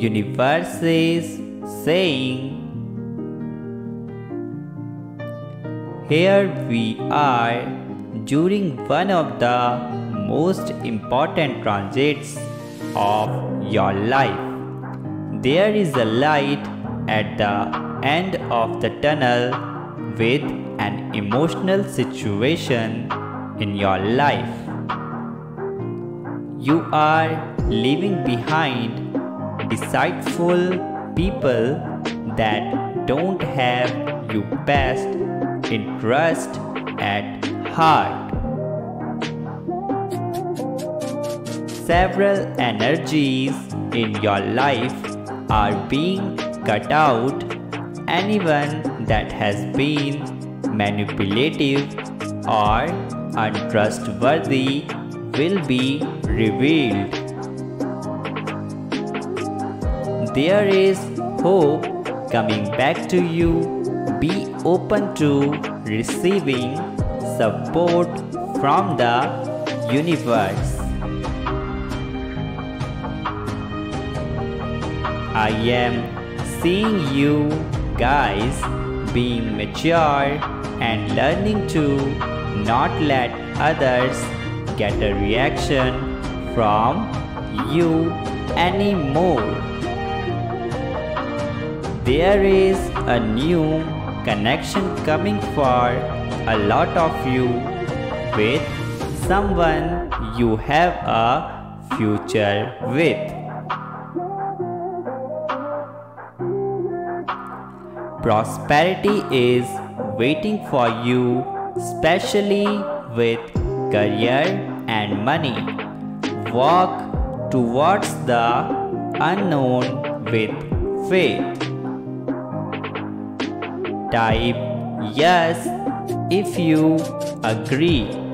universe is saying, Here we are during one of the most important transits of your life. There is a light at the end of the tunnel with an emotional situation in your life. You are leaving behind deceitful people that don't have your best interest at heart. Several energies in your life are being cut out. Anyone that has been manipulative or untrustworthy will be revealed. There is hope coming back to you. Be open to receiving support from the universe. I am seeing you guys being mature and learning to not let others get a reaction from you anymore. There is a new connection coming for a lot of you with someone you have a future with. Prosperity is waiting for you, especially with career and money. Walk towards the unknown with faith. Type yes if you agree.